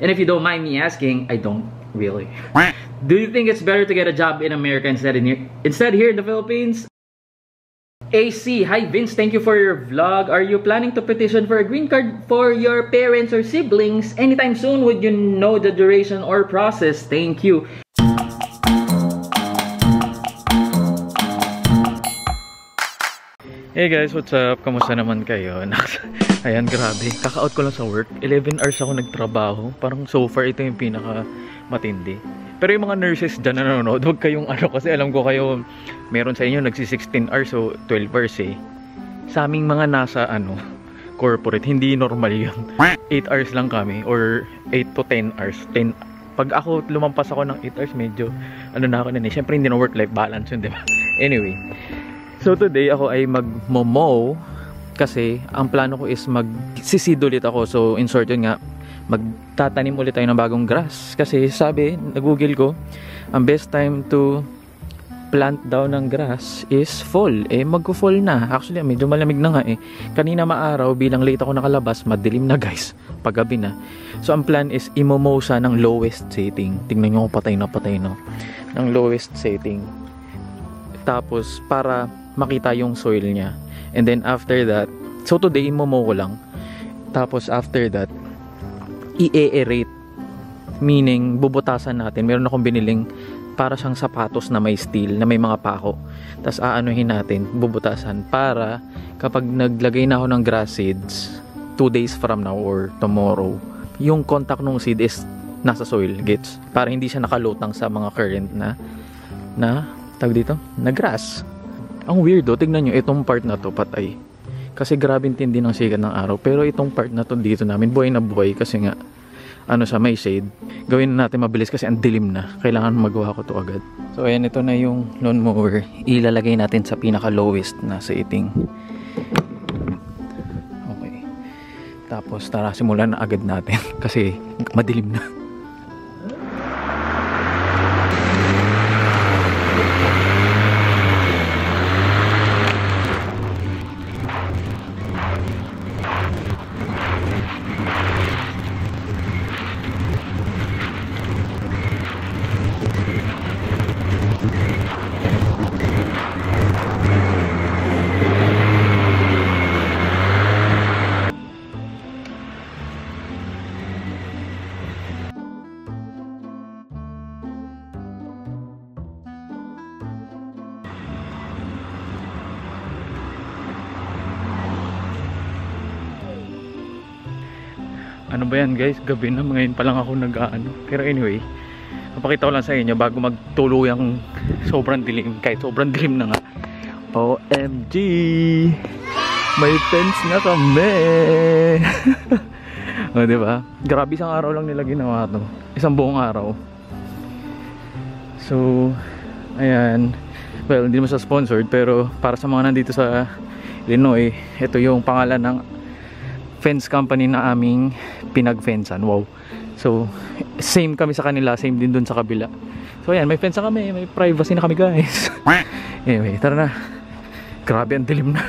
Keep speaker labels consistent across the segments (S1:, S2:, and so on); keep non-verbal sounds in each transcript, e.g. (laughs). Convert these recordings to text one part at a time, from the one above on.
S1: And if you don't mind me asking, I don't really. Do you think it's better to get a job in America instead in here, instead here in the Philippines? AC, hi Vince, thank you for your vlog. Are you planning to petition for a green card for your parents or siblings anytime soon? Would you know the duration or process? Thank you. Hey guys, what's up? Kamusta naman kayo? (laughs) Ayan, grabe. Kaka-out ko lang sa work. 11 hours ako nagtrabaho. Parang so far, ito yung pinaka matindi. Pero yung mga nurses dyan na nanonood, huwag kayong (laughs) ano, kasi alam ko kayo, meron sa inyo nagsi 16 hours, so 12 hours eh. Sa aming mga nasa, ano, corporate, hindi normal yun. (laughs) 8 hours lang kami, or 8 to 10 hours. 10, pag ako lumampas ako ng 8 hours, medyo, ano na ako na eh. Siyempre, hindi na work-life balance yun, di ba? Anyway, So today ako ay magmomow kasi ang plano ko is magsisid ulit ako. So in short yun nga, magtatanim ulit tayo ng bagong grass. Kasi sabi, nag-google ko, ang best time to plant daw ng grass is fall. Eh, mag-fall na. Actually, medyo malamig na nga eh. Kanina maaraw, bilang late ako nakalabas, madilim na (laughs) guys. Paggabi na. So, ang plan is imomow siya ng lowest setting. Tingnan nyo patay na patay no. Ng lowest setting. Tapos, para makita yung soil niya. And then after that, so today imomo ko lang. Tapos after that, i-aerate. Meaning, bubutasan natin. Meron akong biniling para siyang sapatos na may steel, na may mga pako. Tapos aanuhin natin, bubutasan para kapag naglagay na ako ng grass seeds, 2 days from now or tomorrow, yung contact ng seed is nasa soil, gets? Para hindi siya nakalutang sa mga current na na tawag dito, na grass. Ang weirdo, tignan nyo, itong part na to patay. Kasi grabe tindi ng sikat ng araw. Pero itong part na to dito namin, buhay na buhay kasi nga, ano sa may shade. Gawin na natin mabilis kasi ang dilim na. Kailangan magawa ko to agad. So ayan, ito na yung lawnmower. Ilalagay natin sa pinaka lowest na setting. Okay. Tapos tara, simulan na agad natin (laughs) kasi madilim na. Ano ba yan guys? Gabi na ngayon pa lang ako nag ano pero anyway napakita ko lang sa inyo bago magtuluyang sobrang dilim. Kahit sobrang dilim na nga. OMG may fence na kami! (laughs) O diba grabe isang araw lang nila ginawa to. Isang buong araw. So ayan. Well hindi naman sa sponsored pero para sa mga nandito sa Illinois ito yung pangalan ng fence company na aming pinag-fencean. Wow. So, same kami sa kanila, same din dun sa kabila. So, ayan, may fence kami, may privacy na kami, guys. (laughs) anyway, tara na. Grabe, ang dilim na.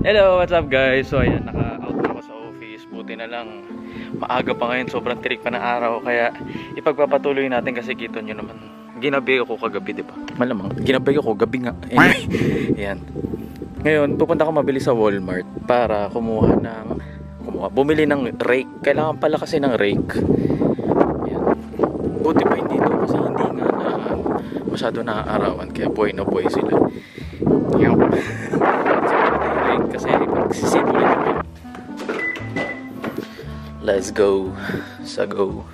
S1: Hello, what's up, guys? So, ayan, naka-out na ako sa office. Buti na lang, maaga pa ngayon, sobrang tirik pa ng araw. Kaya, ipagpapatuloy natin kasi kito nyo naman. Ginabi ako kagabi, di ba? Malamang, ginabi ako gabi nga. Anyway, (laughs) ayan. Ngayon, pupunta ako mabilis sa Walmart para kumuha ng kumuha, bumili ng rake. Kailangan pala kasi ng rake. Ayan. Buti pa hindi to kasi hindi nga na masyado naaarawan kaya boy na boy sila. Ayan. (laughs) rake kasi pagsisimulit kami. Let's go. Sa go.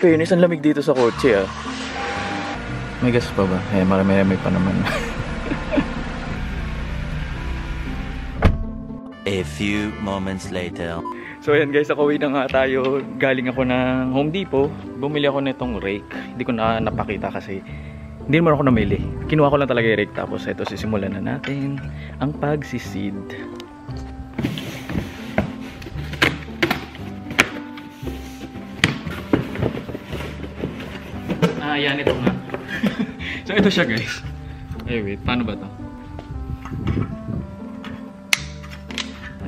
S1: Fairness, ang lamig dito sa kotse ah. May gas pa ba? Eh, marami-rami pa naman. (laughs)
S2: A few moments later.
S1: So ayan guys, ako na nga tayo. Galing ako ng Home Depot. Bumili ako nitong rake. Hindi ko na napakita kasi hindi naman ako namili. Kinuha ko lang talaga yung rake. Tapos ito, sisimulan na natin ang pagsisid. Ah, yan ito nga. (laughs) so ito siya guys. Ay wait, paano ba to?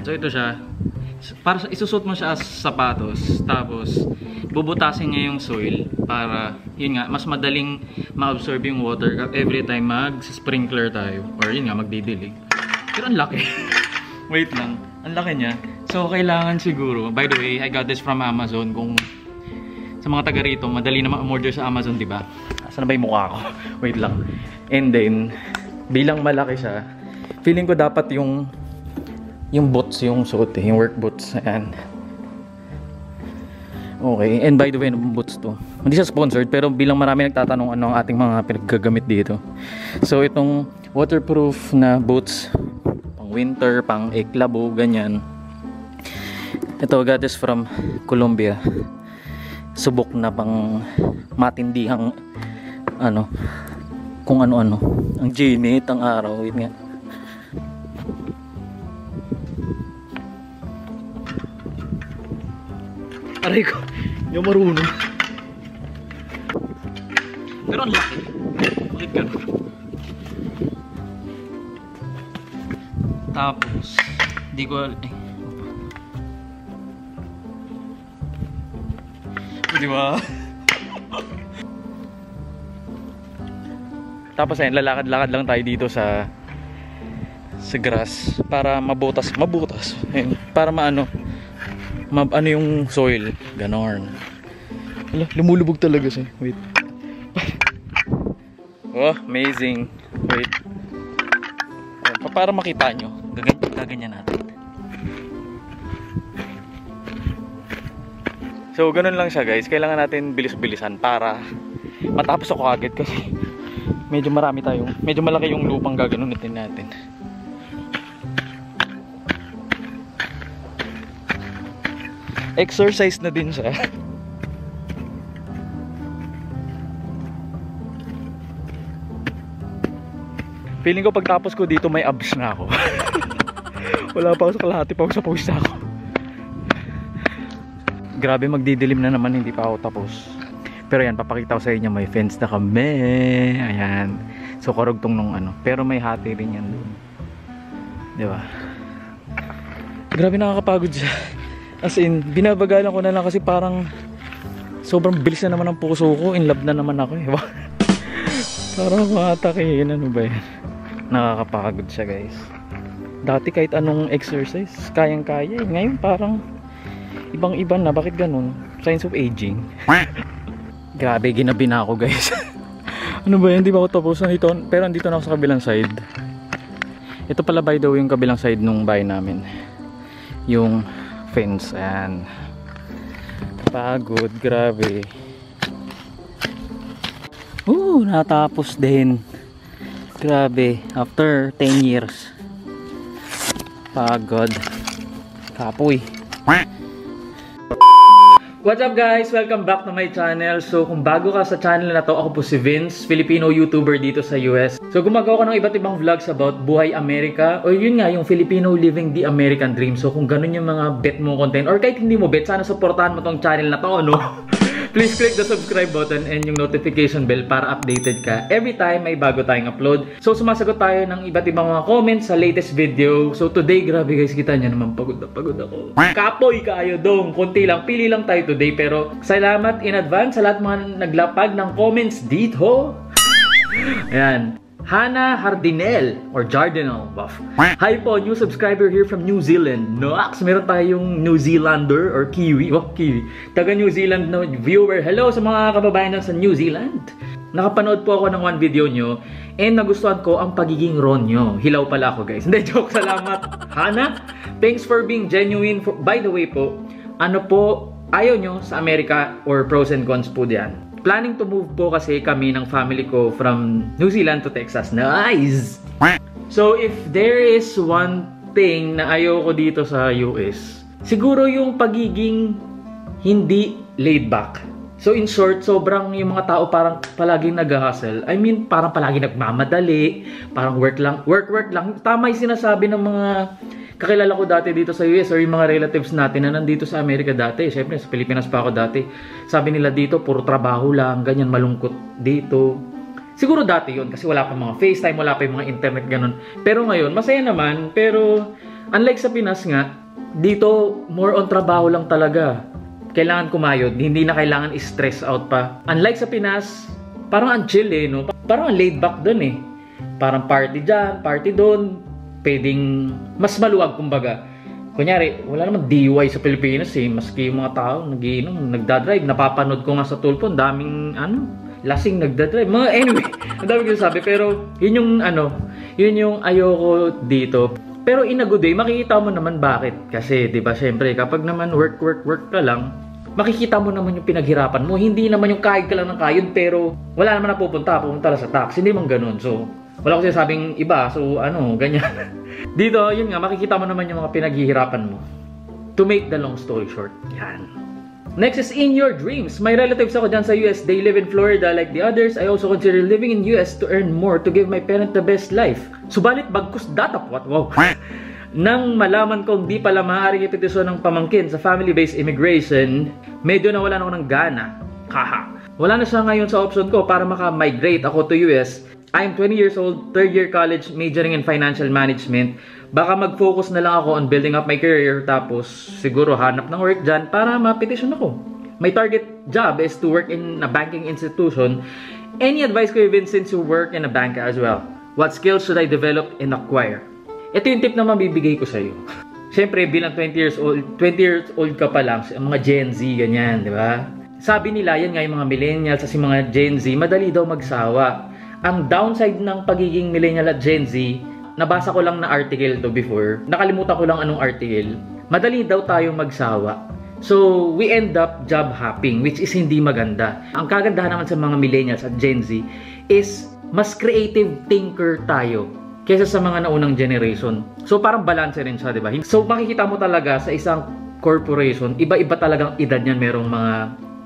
S1: So ito siya. para isusot mo siya as sapatos tapos bubutasin niya yung soil para yun nga mas madaling ma-absorb yung water every time mag-sprinkler tayo or yun nga magdidilig. Pero ang laki. (laughs) Wait lang. Ang laki niya. So kailangan siguro, by the way, I got this from Amazon kung sa mga taga rito, madali na ma-order sa Amazon, di ba? Asan na ba yung mukha ko? (laughs) Wait lang. And then, bilang malaki siya, feeling ko dapat yung yung boots yung suot eh, yung work boots. Ayan. Okay, and by the way, boots to? Hindi siya sponsored, pero bilang marami nagtatanong ano ang ating mga pinaggagamit dito. So, itong waterproof na boots, pang winter, pang eklabo, ganyan. Ito, got this from Colombia. Subok na pang matindihang ano, kung ano-ano. Ang ginit, ang araw, wait nga. Aray ko, yung marunong. Pero ang laki. Bakit ganun? Tapos, di ko al- eh. Di ba? (laughs) Tapos ayun, lalakad-lakad lang tayo dito sa sa grass para mabutas, mabutas. Ayun, para maano ma ano yung soil, ganon. Hala, lumulubog talaga siya. Wait. oh, amazing. Wait. Ayun, pa- para makita nyo, gaganyan, gaganyan natin. So, ganun lang siya guys. Kailangan natin bilis-bilisan para matapos ako agad kasi medyo marami tayong, medyo malaki yung lupang gaganunin natin. Exercise na din siya. Feeling ko pagtapos ko dito may abs na ako. (laughs) Wala pa ako sa kalahati pa ako sa pawis ako. Grabe magdidilim na naman hindi pa ako tapos. Pero yan papakita ko sa inyo may fence na kami. Ayan. So karugtong nung ano. Pero may hati rin yan doon. Di ba? Grabe nakakapagod siya. As in, binabagalan ko na lang kasi parang sobrang bilis na naman ang puso ko. In love na naman ako eh. (laughs) parang matakihin. Ano ba yan? Nakakapagod siya guys. Dati kahit anong exercise, kayang-kaya. eh. Ngayon parang ibang-iba na. Bakit ganun? Signs of aging. (laughs) Grabe, ginabi na ako guys. (laughs) ano ba yan? Di ba ako tapos na ito? Pero andito na ako sa kabilang side. Ito pala by the way yung kabilang side nung bahay namin. Yung fence. Ayan. Pagod. Grabe. Oo, natapos din. Grabe. After 10 years. Pagod. Kapoy. What's up guys? Welcome back to my channel. So kung bago ka sa channel na to, ako po si Vince, Filipino YouTuber dito sa US. So gumagawa ko ng iba't ibang vlogs about buhay Amerika o yun nga, yung Filipino living the American dream. So kung ganun yung mga bet mo content or kahit hindi mo bet, sana supportahan mo tong channel na to, no? (laughs) Please click the subscribe button and yung notification bell para updated ka every time may bago tayong upload. So sumasagot tayo ng iba't ibang mga comments sa latest video. So today, grabe guys, kita niya naman pagod na pagod ako. Kapoy kayo dong, konti lang, pili lang tayo today pero salamat in advance sa lahat mga naglapag ng comments dito. (laughs) Ayan. Hannah Hardinel or Jardinel buff. Hi po, new subscriber here from New Zealand. Nox, meron tayong New Zealander or Kiwi. Oh, Kiwi. Taga New Zealand na viewer. Hello sa mga kababayan sa New Zealand. Nakapanood po ako ng one video nyo and nagustuhan ko ang pagiging ron nyo. Hilaw pala ako guys. (laughs) Hindi, joke. Salamat, Hannah. Thanks for being genuine. For, by the way po, ano po ayaw nyo sa Amerika or pros and cons po diyan? Planning to move po kasi kami ng family ko from New Zealand to Texas. Nice! So if there is one thing na ayaw ko dito sa US, siguro yung pagiging hindi laid back. So in short, sobrang yung mga tao parang palaging nag-hustle. I mean, parang palaging nagmamadali, parang work lang, work work lang. Tama yung sinasabi ng mga kakilala ko dati dito sa US or yung mga relatives natin na nandito sa Amerika dati. Siyempre, sa Pilipinas pa ako dati. Sabi nila dito, puro trabaho lang, ganyan, malungkot dito. Siguro dati yon kasi wala pa mga FaceTime, wala pa yung mga internet, ganun. Pero ngayon, masaya naman. Pero, unlike sa Pinas nga, Dito, more on trabaho lang talaga. Kailangan kumayod, hindi na kailangan i-stress out pa. Unlike sa Pinas, parang ang chill eh, no? Parang ang laid back dun eh. Parang party dyan, party doon. Pwedeng mas maluwag kumbaga. Kunyari, wala naman DUI sa Pilipinas eh. Maski yung mga tao, nagiinom, nagdadrive. Napapanood ko nga sa tulpo, daming ano, lasing nagdadrive. Mga anyway, (laughs) ang dami ko sabi. Pero yun yung ano, yun yung ayoko dito. Pero in a good way, makikita mo naman bakit. Kasi, di ba, syempre, kapag naman work, work, work ka lang, makikita mo naman yung pinaghirapan mo. Hindi naman yung kahit ka lang ng kayod, pero wala naman napupunta, pupunta lang sa tax. Hindi man ganun. So, wala ko sinasabing iba. So, ano, ganyan. (laughs) Dito, yun nga, makikita mo naman yung mga pinaghihirapan mo. To make the long story short. Yan. Next is in your dreams. My relatives ako dyan sa US. They live in Florida like the others. I also consider living in US to earn more to give my parent the best life. Subalit bagkus datapwat. Wow. (laughs) Nang malaman kong di pala maaaring ipetisyon ng pamangkin sa family-based immigration, medyo nawalan ako ng gana. Haha. Wala na siya ngayon sa option ko para maka-migrate ako to US I'm 20 years old, third year college, majoring in financial management. Baka mag-focus na lang ako on building up my career tapos siguro hanap ng work dyan para ma-petition ako. My target job is to work in a banking institution. Any advice ko even since you work in a bank as well? What skills should I develop and acquire? Ito yung tip na mabibigay ko sa iyo. (laughs) Siyempre, bilang 20 years old, 20 years old ka pa lang, mga Gen Z, ganyan, di ba? Sabi nila, yan nga yung mga millennials, kasi mga Gen Z, madali daw magsawa ang downside ng pagiging millennial at Gen Z, nabasa ko lang na article to before. Nakalimutan ko lang anong article. Madali daw tayong magsawa. So, we end up job hopping, which is hindi maganda. Ang kagandahan naman sa mga millennials at Gen Z is mas creative thinker tayo kaysa sa mga naunang generation. So, parang balance rin siya, di ba? So, makikita mo talaga sa isang corporation, iba-iba talagang edad niyan. Merong mga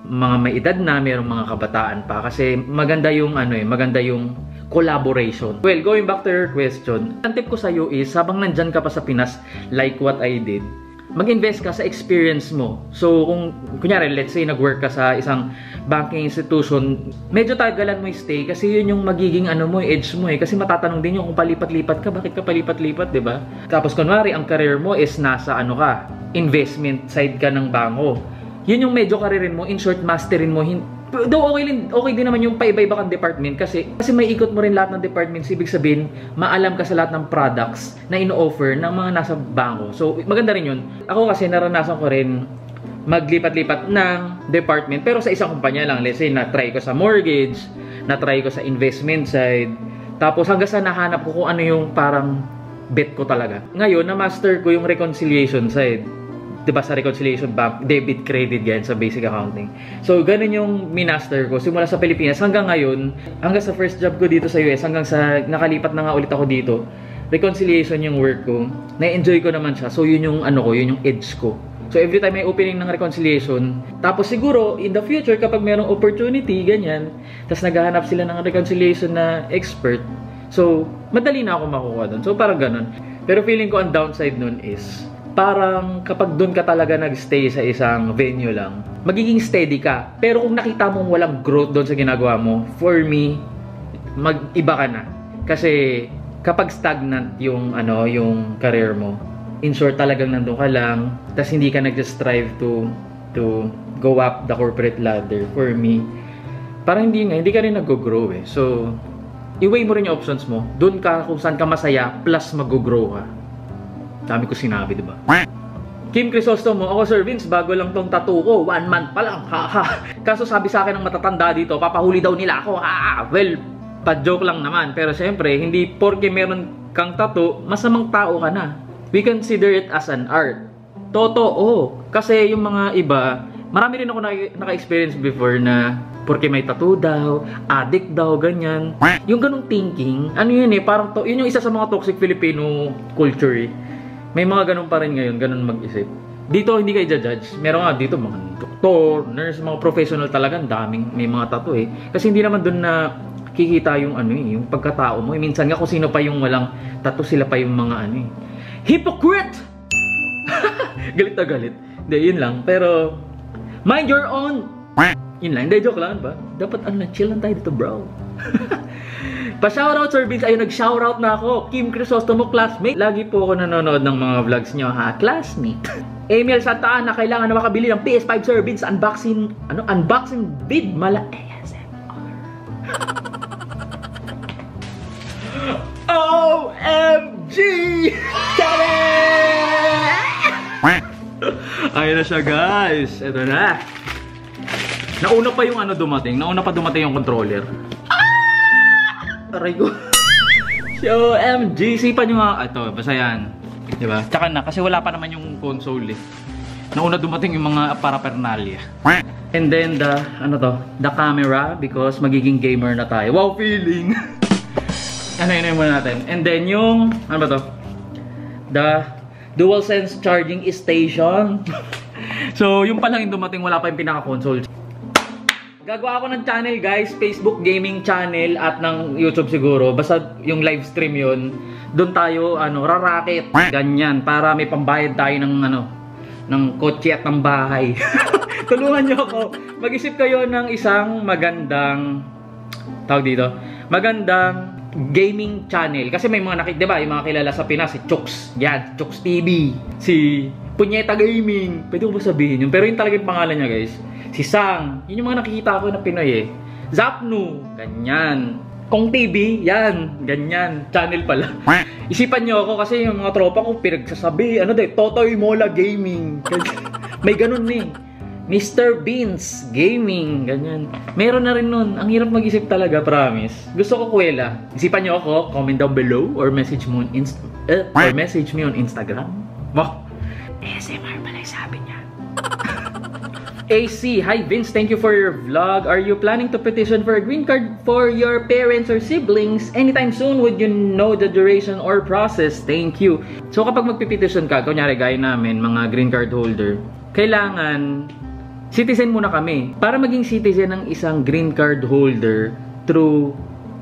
S1: mga may edad na, mayroong mga kabataan pa kasi maganda yung ano eh, maganda yung collaboration. Well, going back to your question, ang tip ko sa iyo is habang nandyan ka pa sa Pinas, like what I did, mag-invest ka sa experience mo. So, kung, kunyari, let's say, nag-work ka sa isang banking institution, medyo tagalan mo stay kasi yun yung magiging ano mo, edge mo eh. Kasi matatanong din yung kung palipat-lipat ka, bakit ka palipat-lipat, di ba? Tapos, kunwari, ang career mo is nasa ano ka, investment side ka ng banko yun yung medyo karirin mo, in short, masterin mo. Hin Though okay, din, okay din naman yung paiba-iba department kasi kasi may ikot mo rin lahat ng departments. Ibig sabihin, maalam ka sa lahat ng products na ino-offer ng mga nasa bangko. So, maganda rin yun. Ako kasi naranasan ko rin maglipat-lipat ng department pero sa isang kumpanya lang. Let's say, na-try ko sa mortgage, na-try ko sa investment side. Tapos hanggang sa nahanap ko kung ano yung parang bet ko talaga. Ngayon, na-master ko yung reconciliation side 'di ba sa reconciliation bank, debit credit ganyan sa basic accounting. So ganun yung minaster ko simula sa Pilipinas hanggang ngayon, hanggang sa first job ko dito sa US, hanggang sa nakalipat na nga ulit ako dito. Reconciliation yung work ko. Na-enjoy ko naman siya. So yun yung ano ko, yun yung edge ko. So every time may opening ng reconciliation, tapos siguro in the future kapag merong opportunity ganyan, tapos naghahanap sila ng reconciliation na expert, so madali na ako makuha doon. So parang ganun. Pero feeling ko ang downside nun is parang kapag doon ka talaga nagstay sa isang venue lang, magiging steady ka. Pero kung nakita mong walang growth doon sa ginagawa mo, for me, mag-iba ka na. Kasi kapag stagnant yung ano, yung career mo, in short talagang nandun ka lang, tas hindi ka nag-strive to to go up the corporate ladder for me. Parang hindi nga, hindi ka rin nag-grow eh. So, i-weigh mo rin yung options mo. Doon ka kung saan ka masaya, plus mag-grow ka. Dami ko sinabi, di ba? Kim Crisostomo, ako Sir Vince, bago lang tong tattoo ko, one month pa lang, ha ha. Kaso sabi sa akin ng matatanda dito, papahuli daw nila ako, ha Well, pa-joke lang naman, pero syempre, hindi porke meron kang tattoo, masamang tao ka na. We consider it as an art. Totoo, kasi yung mga iba, marami rin ako naka-experience before na porke may tattoo daw, addict daw, ganyan. Yung ganong thinking, ano yun eh, parang to, yun yung isa sa mga toxic Filipino culture eh may mga ganun pa rin ngayon, ganun mag-isip. Dito hindi kayo judge. Meron nga dito mga doktor, nurse, mga professional talaga, daming may mga tattoo eh. Kasi hindi naman doon na kikita yung ano eh, yung pagkatao mo. Eh, minsan nga kung sino pa yung walang tattoo, sila pa yung mga ano eh. Hypocrite! (laughs) galit na galit. Hindi, yun lang. Pero, mind your own! Yun lang. Hindi, joke lang ba? Dapat ano, chill lang tayo dito, bro. (laughs) Pa-shoutout Sir Vince, ayun nag-shoutout na ako. Kim Crisostomo, classmate. Lagi po ako nanonood ng mga vlogs nyo ha, classmate. (laughs) Emil Santa Ana, kailangan na makabili ng PS5 Sir Vince. Unboxing, ano, unboxing vid mala ASMR. (laughs) OMG! Ayun na siya guys. Ito na. Nauna pa yung ano dumating. Nauna pa dumating yung controller. Aray ko. (laughs) si OMG. Sipan nyo nga. Ito, basta yan. Diba? Tsaka na, kasi wala pa naman yung console eh. Nauna dumating yung mga paraphernalia. And then the, ano to, the camera because magiging gamer na tayo. Wow, feeling! (laughs) ano yun muna natin. And then yung, ano ba to? The DualSense charging station. (laughs) so, yung pa lang yung dumating, wala pa yung pinaka-console. Gagawa ako ng channel guys, Facebook gaming channel at ng YouTube siguro. Basta yung live stream yun, doon tayo ano, rarakit, ganyan para may pambayad tayo ng ano, ng kotse at ng bahay. (laughs) Tulungan niyo ako. Mag-isip kayo ng isang magandang tawag dito, magandang gaming channel. Kasi may mga nakik, 'di ba? Yung mga kilala sa Pinas, si Chooks. Yan, Chooks TV. Si Punyeta Gaming. Pwede ko ba sabihin yun? Pero yun talaga yung pangalan niya, guys. Si Sang. Yun yung mga nakikita ko na Pinoy eh. Zapnu. Ganyan. Kong TV. Yan. Ganyan. Channel pala. Isipan niyo ako kasi yung mga tropa ko pinagsasabi. Ano de? Totoy Mola Gaming. (laughs) may ganun eh. Mr. Beans Gaming, ganyan. Meron na rin nun. Ang hirap mag-isip talaga, promise. Gusto ko kuwela. Isipan niyo ako, comment down below or message mo on Inst uh, or message me on Instagram. Wow. ASMR AC, hi Vince, thank you for your vlog. Are you planning to petition for a green card for your parents or siblings anytime soon? Would you know the duration or process? Thank you. So kapag magpipetition ka, kunyari gaya namin, mga green card holder, kailangan citizen muna kami. Para maging citizen ng isang green card holder through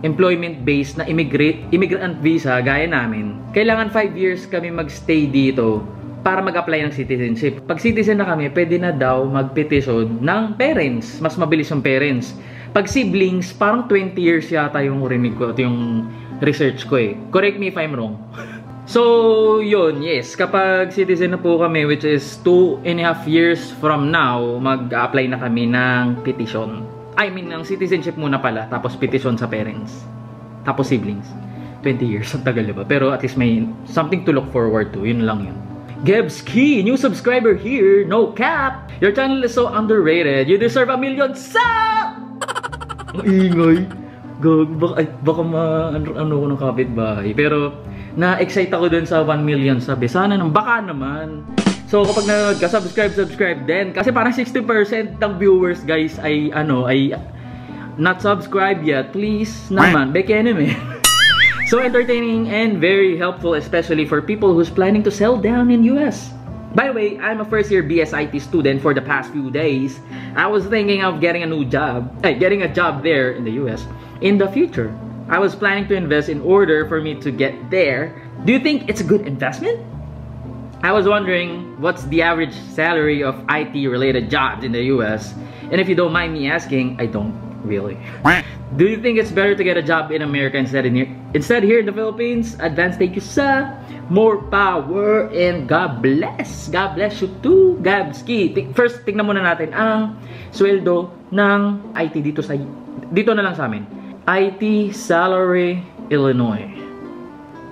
S1: employment-based na immigrant, immigrant visa gaya namin, kailangan 5 years kami magstay dito para mag-apply ng citizenship. Pag citizen na kami, pwede na daw mag-petition ng parents. Mas mabilis yung parents. Pag siblings, parang 20 years yata yung rinig ko at yung research ko eh. Correct me if I'm wrong. (laughs) So, yun, yes. Kapag citizen na po kami, which is 2 and a half years from now, mag-apply na kami ng petition. I mean, ng citizenship muna pala, tapos petition sa parents. Tapos siblings. 20 years, ang tagal diba? Pero at least may something to look forward to. Yun lang yun. Gebs Key, new subscriber here, no cap. Your channel is so underrated. You deserve a million sub! Ang ingay. Gag, baka, ay, baka ma, ano, ano ko ng kapitbahay. Pero, na-excite ako dun sa 1 million sabi. Sana nang baka naman. So kapag nanonood ka, subscribe, subscribe din. Kasi parang 60% ng viewers guys ay ano, ay not subscribed yet. Please naman, beke anime. (laughs) so entertaining and very helpful especially for people who's planning to sell down in US. By the way, I'm a first year BSIT student for the past few days. I was thinking of getting a new job, eh, getting a job there in the US in the future. I was planning to invest in order for me to get there. Do you think it's a good investment? I was wondering what's the average salary of IT related jobs in the US? And if you don't mind me asking, I don't really. Do you think it's better to get a job in America instead in here, instead here in the Philippines? Advance thank you sir. More power and God bless. God bless you too. Gabski. First, tingnan muna natin ang sweldo ng IT dito sa dito na lang sa amin. IT Salary Illinois.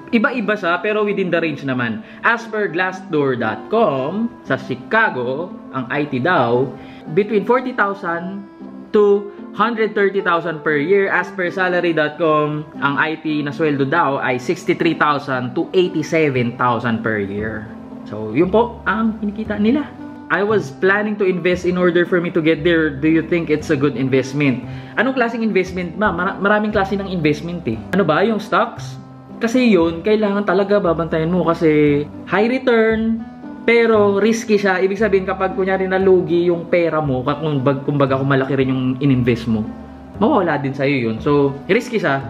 S1: Iba-iba siya pero within the range naman. As per Glassdoor.com, sa Chicago, ang IT daw, between 40,000 to 130,000 per year. As per Salary.com, ang IT na sweldo daw ay 63,000 to 87,000 per year. So, yun po ang kinikita nila. I was planning to invest in order for me to get there. Do you think it's a good investment? Anong klaseng investment? Mar maraming klase ng investment eh. Ano ba? Yung stocks? Kasi yun, kailangan talaga babantayan mo kasi high return, pero risky siya. Ibig sabihin kapag kunyari nalugi yung pera mo, kumbaga, kumbaga kung malaki rin yung ininvest mo, mawawala din sa'yo yun. So, risky siya.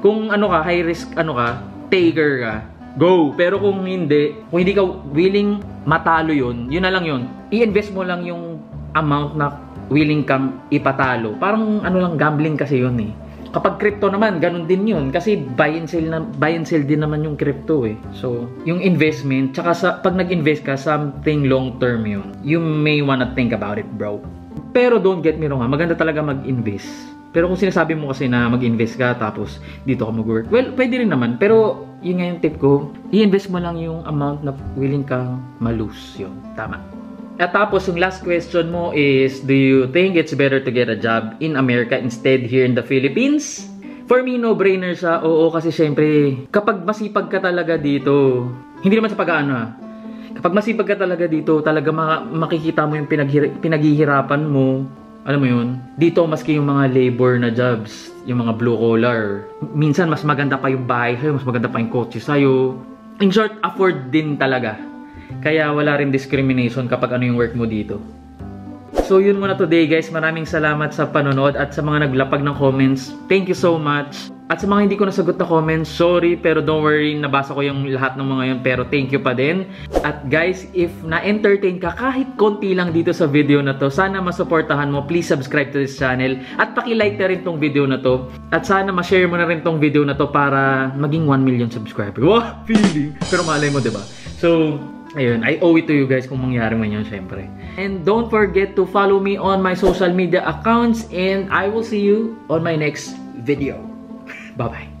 S1: Kung ano ka, high risk, ano ka, taker ka, go. Pero kung hindi, kung hindi ka willing matalo yun, yun na lang yun. I-invest mo lang yung amount na willing kang ipatalo. Parang ano lang, gambling kasi yun eh. Kapag crypto naman, ganun din yun. Kasi buy and sell, na, buy and sell din naman yung crypto eh. So, yung investment, tsaka sa, pag nag-invest ka, something long term yun. You may wanna think about it, bro. Pero don't get me wrong ha, maganda talaga mag-invest. Pero kung sinasabi mo kasi na mag-invest ka tapos dito ka mag-work, well, pwede rin naman. Pero yun nga yung tip ko, i-invest mo lang yung amount na willing kang malose yun. Tama. At tapos, yung last question mo is, do you think it's better to get a job in America instead here in the Philippines? For me, no-brainer siya. Oo, kasi syempre, kapag masipag ka talaga dito, hindi naman sa pag-ano ha, kapag masipag ka talaga dito, talaga ma- makikita mo yung pinaghir- pinaghihirapan mo. Alam mo yun? Dito, maski yung mga labor na jobs, yung mga blue collar, minsan mas maganda pa yung bahay sa'yo, mas maganda pa yung kotse sa'yo. In short, afford din talaga kaya wala rin discrimination kapag ano yung work mo dito. So yun muna today guys. Maraming salamat sa panonood at sa mga naglapag ng comments. Thank you so much. At sa mga hindi ko nasagot na comments, sorry pero don't worry, nabasa ko yung lahat ng mga yun pero thank you pa din. At guys, if na-entertain ka kahit konti lang dito sa video na to, sana masuportahan mo, please subscribe to this channel at paki-like na rin tong video na to. At sana ma-share mo na rin tong video na to para maging 1 million subscriber. Wow, (laughs) feeling! Pero malay mo, 'di ba? So, Ayun, I owe it to you guys kung mangyari man yun, syempre. And don't forget to follow me on my social media accounts and I will see you on my next video. (laughs) Bye-bye.